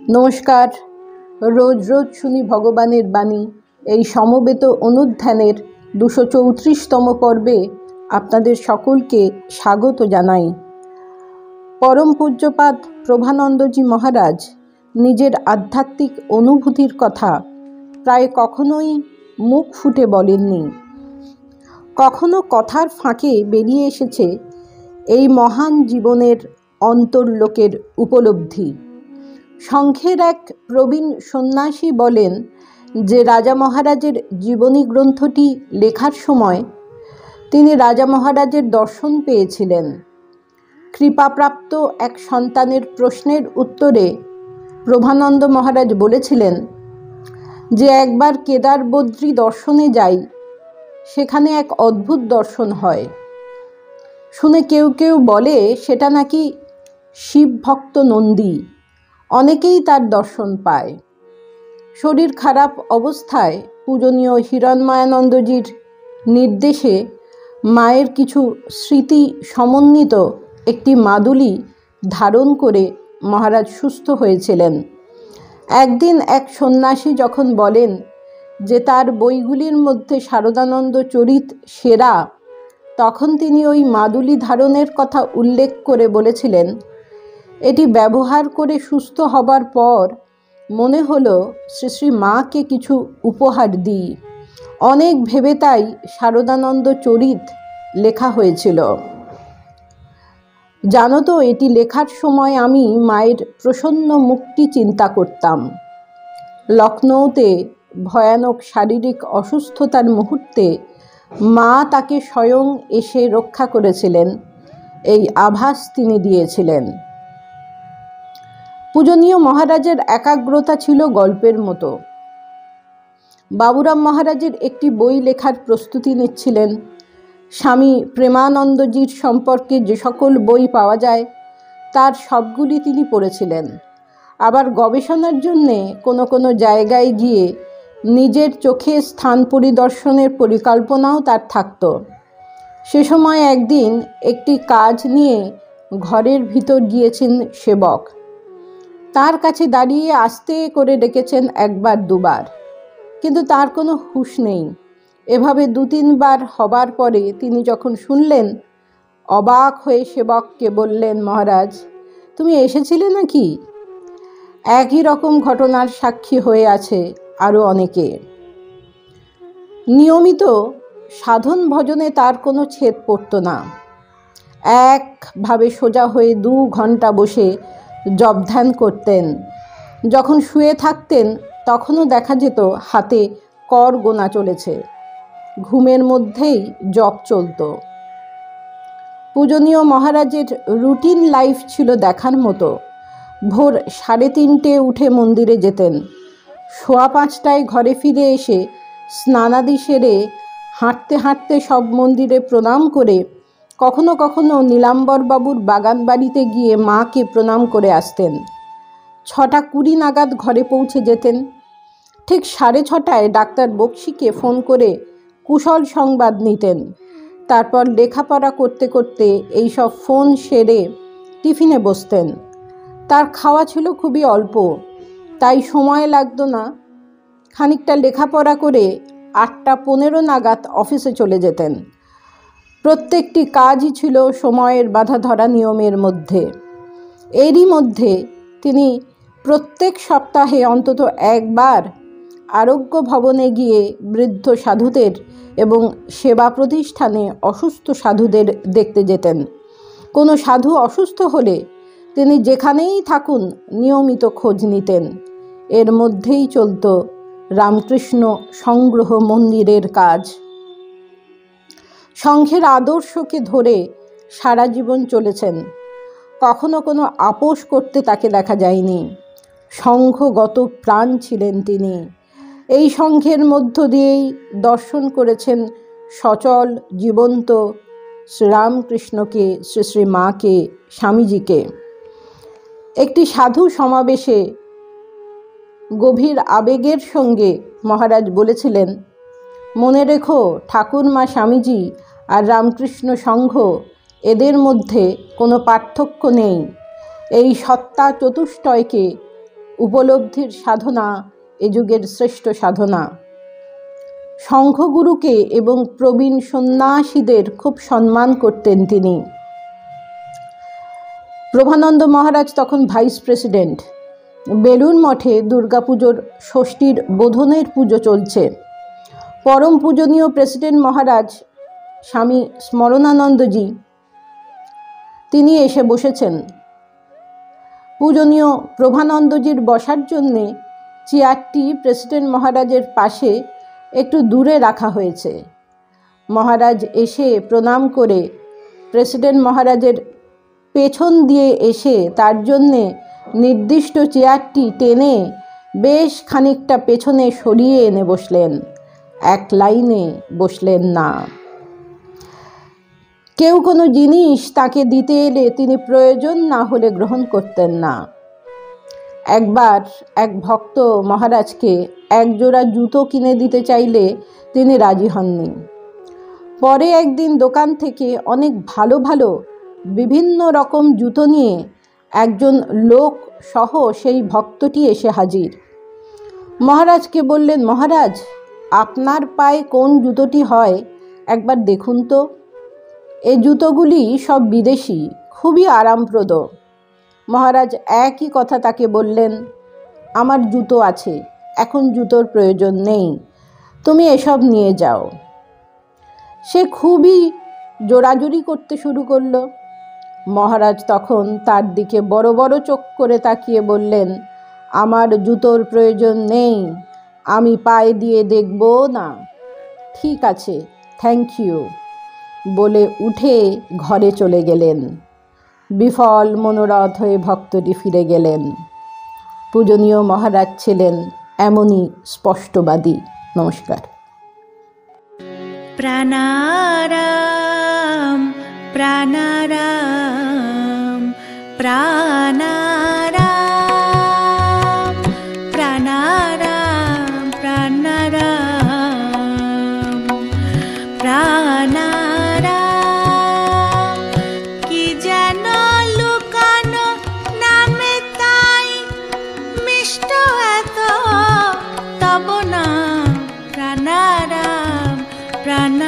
নমস্কার। রোজ রোজ শুনি ভগবানের বাণী। এই সমবেত অনুধ্যানের দুশো চৌত্রিশতম পর্বে আপনাদের সকলকে স্বাগত জানাই। পরম পূজ্যপাত প্রভানন্দজি মহারাজ নিজের আধ্যাত্মিক অনুভূতির কথা প্রায় কখনোই মুখ ফুটে বলেননি। কখনো কথার ফাঁকে বেরিয়ে এসেছে এই মহান জীবনের অন্তর্লোকের উপলব্ধি। শঙ্খের এক প্রবীণ সন্ন্যাসী বলেন যে রাজা মহারাজের জীবনী গ্রন্থটি লেখার সময় তিনি রাজা মহারাজের দর্শন পেয়েছিলেন। কৃপাপ্রাপ্ত এক সন্তানের প্রশ্নের উত্তরে প্রভানন্দ মহারাজ বলেছিলেন যে একবার কেদার বদ্রী দর্শনে যাই, সেখানে এক অদ্ভুত দর্শন হয়। শুনে কেউ কেউ বলে, সেটা নাকি শিব ভক্ত নন্দী। অনেকেই তার দর্শন পায়। শরীর খারাপ অবস্থায় পূজনীয় হিরণময়ানন্দজির নির্দেশে মায়ের কিছু স্মৃতি সমন্বিত একটি মাদুলি ধারণ করে মহারাজ সুস্থ হয়েছিলেন। একদিন এক সন্ন্যাসী যখন বলেন যে তার বইগুলির মধ্যে শারদানন্দ চরিত সেরা, তখন তিনি ওই মাদুলি ধারণের কথা উল্লেখ করে বলেছিলেন এটি ব্যবহার করে সুস্থ হবার পর মনে হলো শ্রী শ্রী মাকে কিছু উপহার দিই। অনেক ভেবে তাই শারদানন্দ চরিত লেখা হয়েছিল। জানো তো, এটি লেখার সময় আমি মায়ের প্রসন্ন মুক্তি চিন্তা করতাম। লখনৌতে ভয়ানক শারীরিক অসুস্থতার মুহূর্তে মা তাকে স্বয়ং এসে রক্ষা করেছিলেন। এই আভাস তিনি দিয়েছিলেন। পূজনীয় মহারাজের একাগ্রতা ছিল গল্পের মতো। বাবুরাম মহারাজের একটি বই লেখার প্রস্তুতি নিচ্ছিলেন। স্বামী প্রেমানন্দজির সম্পর্কে যে সকল বই পাওয়া যায়, তার সবগুলি তিনি পড়েছিলেন। আবার গবেষণার জন্যে কোনো কোনো জায়গায় গিয়ে নিজের চোখে স্থান পরিদর্শনের পরিকল্পনাও তার থাকত। সে সময় একদিন একটি কাজ নিয়ে ঘরের ভিতর গিয়েছেন সেবক। তার কাছে দাঁড়িয়ে আস্তে করে ডেকেছেন একবার, দুবার। কিন্তু তার কোনো হুঁশ নেই। এভাবে দু তিনবার হবার পরে তিনি যখন শুনলেন, অবাক হয়ে সেবককে বললেন, মহারাজ, তুমি এসেছিলে নাকি? একই রকম ঘটনার সাক্ষী হয়ে আছে আরও অনেকে। নিয়মিত সাধন ভজনে তার কোনো ছেদ পড়ত না। একভাবে সোজা হয়ে দু ঘণ্টা বসে জব ধ্যান করতেন। যখন শুয়ে থাকতেন, তখনও দেখা যেত হাতে কর গোনা চলেছে। ঘুমের মধ্যেই জপ চলত। পূজনীয় মহারাজের রুটিন লাইফ ছিল দেখার মতো। ভোর সাড়ে তিনটে উঠে মন্দিরে যেতেন। সোয়া পাঁচটায় ঘরে ফিরে এসে স্নানাদি সেরে হাঁটতে হাঁটতে সব মন্দিরে প্রণাম করে কখনো কখনো নীলাম্বরবাবুর বাগান বাড়িতে গিয়ে মাকে প্রণাম করে আসতেন। ছটা কুড়ি নাগাদ ঘরে পৌঁছে যেতেন। ঠিক সাড়ে ছটায় ডাক্তার বক্সিকে ফোন করে কুশল সংবাদ নিতেন। তারপর লেখাপড়া করতে করতে এইসব ফোন সেরে টিফিনে বসতেন। তার খাওয়া ছিল খুবই অল্প, তাই সময় লাগতো না। খানিকটা লেখাপড়া করে আটটা পনেরো নাগাদ অফিসে চলে যেতেন। প্রত্যেকটি কাজই ছিল সময়ের বাধা ধরা নিয়মের মধ্যে। এরই মধ্যে তিনি প্রত্যেক সপ্তাহে অন্তত একবার আরোগ্য ভবনে গিয়ে বৃদ্ধ সাধুদের এবং সেবা প্রতিষ্ঠানে অসুস্থ সাধুদের দেখতে যেতেন। কোনো সাধু অসুস্থ হলে তিনি যেখানেই থাকুন নিয়মিত খোঁজ নিতেন। এর মধ্যেই চলত রামকৃষ্ণ সংগ্রহ মন্দিরের কাজ। সংঘের আদর্শকে ধরে সারা জীবন চলেছেন। কখনো কোনো আপোষ করতে তাকে দেখা যায়নি। সংঘগত প্রাণ ছিলেন তিনি। এই সংঘের মধ্য দিয়েই দর্শন করেছেন সচল, জীবন্ত শ্রীরামকৃষ্ণকে, শ্রী শ্রী মাকে, স্বামীজিকে। একটি সাধু সমাবেশে গভীর আবেগের সঙ্গে মহারাজ বলেছিলেন, মনে রেখো ঠাকুরমা স্বামীজি আর রামকৃষ্ণ সংঘ এদের মধ্যে কোনো পার্থক্য নেই। এই সত্তা চতুষ্টয়কে উপলব্ধির সাধনা এ যুগের শ্রেষ্ঠ সাধনা। সংঘগুরুকে এবং প্রবীণ সন্ন্যাসীদের খুব সম্মান করতেন তিনি। প্রভানন্দ মহারাজ তখন ভাইস প্রেসিডেন্ট। বেলুন মঠে দুর্গাপুজোর ষষ্ঠীর বোধনের পুজো চলছে। পরম পূজনীয় প্রেসিডেন্ট মহারাজ স্বামী স্মরণানন্দজি। তিনি এসে বসেছেন। পূজনীয় প্রভানন্দজির বসার জন্যে চেয়ারটি প্রেসিডেন্ট মহারাজের পাশে একটু দূরে রাখা হয়েছে। মহারাজ এসে প্রণাম করে প্রেসিডেন্ট মহারাজের পেছন দিয়ে এসে তার জন্যে নির্দিষ্ট চেয়ারটি টেনে বেশ খানিকটা পেছনে সরিয়ে এনে বসলেন। এক লাইনে বসলেন না। কেউ কোনো জিনিস তাকে দিতে এলে তিনি প্রয়োজন না হলে গ্রহণ করতেন না। একবার এক ভক্ত মহারাজকে এক জোড়া জুতো কিনে দিতে চাইলে তিনি রাজি হননি। পরে একদিন দোকান থেকে অনেক ভালো ভালো বিভিন্ন রকম জুতো নিয়ে একজন লোক সহ সেই ভক্তটি এসে হাজির। মহারাজকে বললেন, মহারাজ, আপনার পায়ে কোন জুতোটি হয়? একবার দেখুন তো। এ জুতোগুলি সব বিদেশি, খুবই আরামপ্রদ। মহারাজ একই কথা তাকে বললেন, আমার জুতো আছে, এখন জুতোর প্রয়োজন নেই, তুমি এসব নিয়ে যাও। সে খুবই জোরাজুরি করতে শুরু করল। মহারাজ তখন তার দিকে বড় বড় চোখ করে তাকিয়ে বললেন, আমার জুতোর প্রয়োজন নেই, আমি পায়ে দিয়ে দেখব না। ঠিক আছে, থ্যাংক ইউ। বলে উঠে ঘরে চলে গেলেন। বিফল মনোরথ হয়ে ভক্তটি ফিরে গেলেন। পূজনীয় মহারাজ ছিলেন এমনই স্পষ্টবাদী। নমস্কার। প্রাণারাম প্রাণারাম প্রাণারাম। তব না প্রাণারাম প্রাণারাম